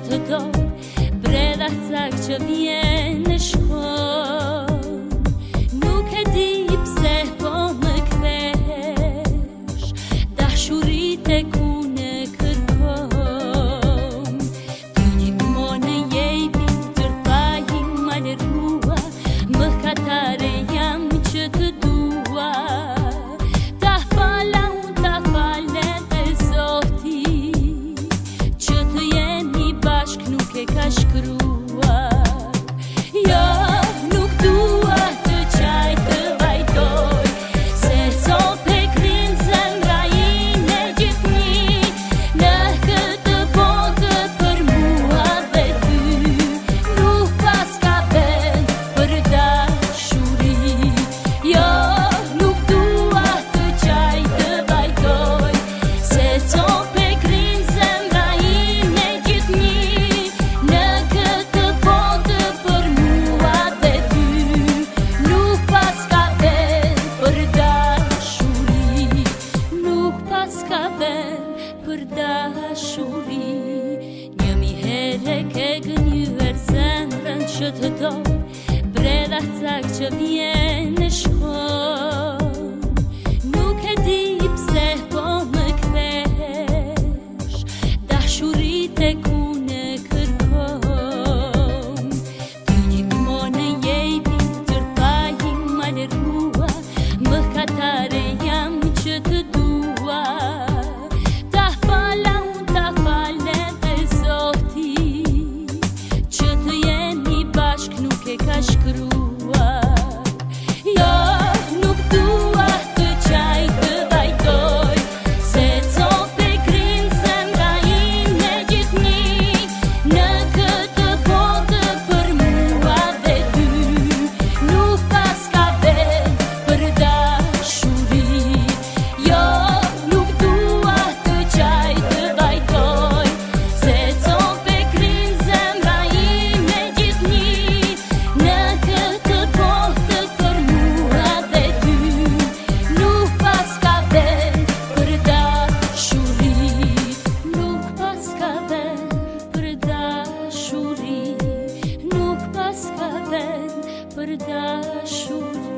to to, bredac ak će vjen. Zemrën që të do Breda dar chuva.